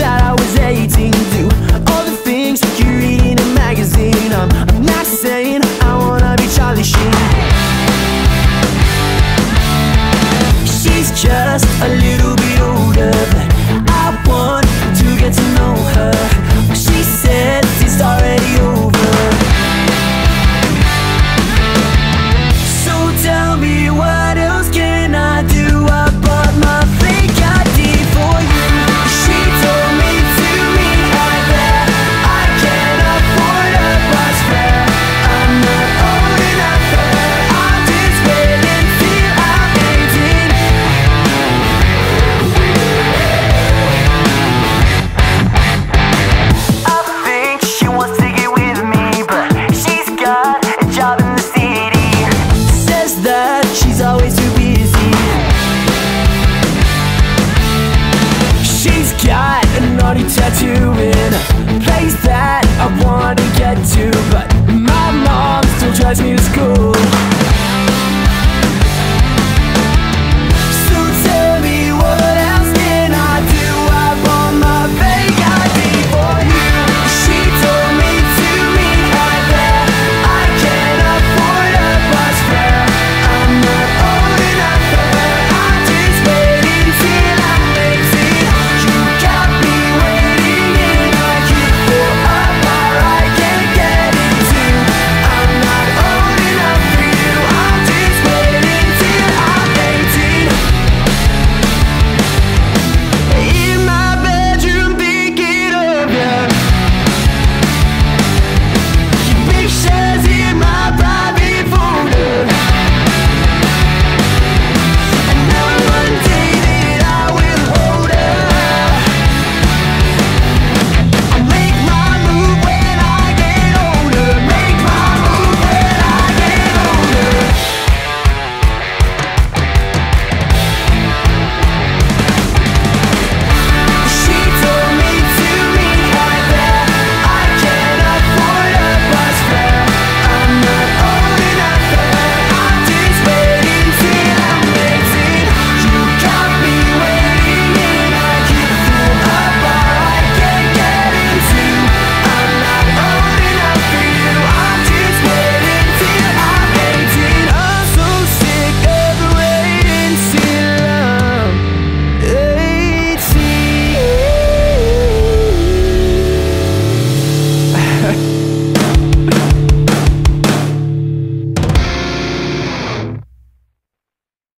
that I was 18 Do all the things you read in a magazine. I'm, I'm not saying I wanna be Charlie Sheen. She's just a little bit tattoo